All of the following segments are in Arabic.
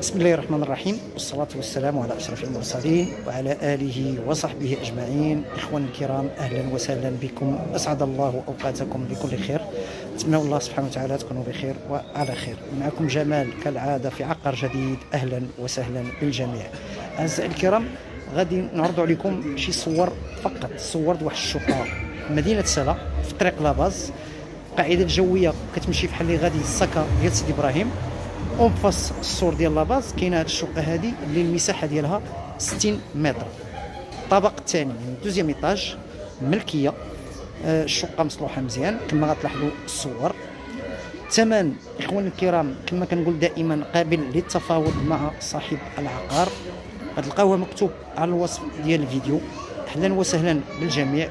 بسم الله الرحمن الرحيم. والصلاة والسلام على أشرف المرسلين وعلى آله وصحبه أجمعين. إخواني الكرام أهلا وسهلا بكم. أسعد الله أوقاتكم بكل خير. نتمنى الله سبحانه وتعالى تكونوا بخير وعلى خير. معكم جمال كالعادة في عقر جديد. أهلا وسهلا بالجميع. أعزائي الكرام غادي نعرض عليكم شي صور فقط. صور واحد الشقة مدينة سلا في طريق لاباز. قاعدة الجويه كتمشي بحال اللي غادي السكا ديال سيدي إبراهيم. en face السور ديال لاباز كاينة هاد الشقه هادي اللي المساحه ديالها 60 متر. الطابق الثاني من deuxième étage ملكيه. آه، الشقه مصلوحه مزيان كما غتلاحظوا الصور. الثمن إخواني الكرام كما كنقول دائما قابل للتفاوض مع صاحب العقار. غتلقاوها مكتوب على الوصف ديال الفيديو. أهلا وسهلا بالجميع.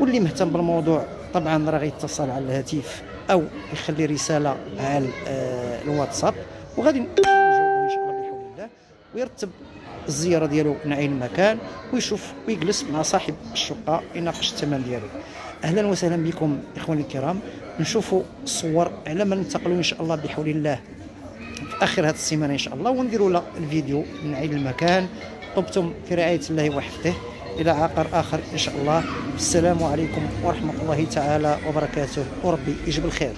واللي مهتم بالموضوع طبعا راه غيتصل على الهاتف أو يخلي رسالة على آه، الواتساب. وغادي نجاوبو إن شاء الله بحول الله ويرتب الزيارة ديالو من اي مكان ويشوف ويجلس مع صاحب الشقة يناقش الثمن ديالو. أهلا وسهلا بكم إخواني الكرام. نشوفوا الصور على ما ننتقلوا إن شاء الله بحول الله. في آخر هذه السيمانة إن شاء الله ونديروا الفيديو من عين المكان. طبتم في رعاية الله وحفظه. إلى عقر آخر إن شاء الله. السلام عليكم ورحمة الله تعالى وبركاته. وربي يجب الخير.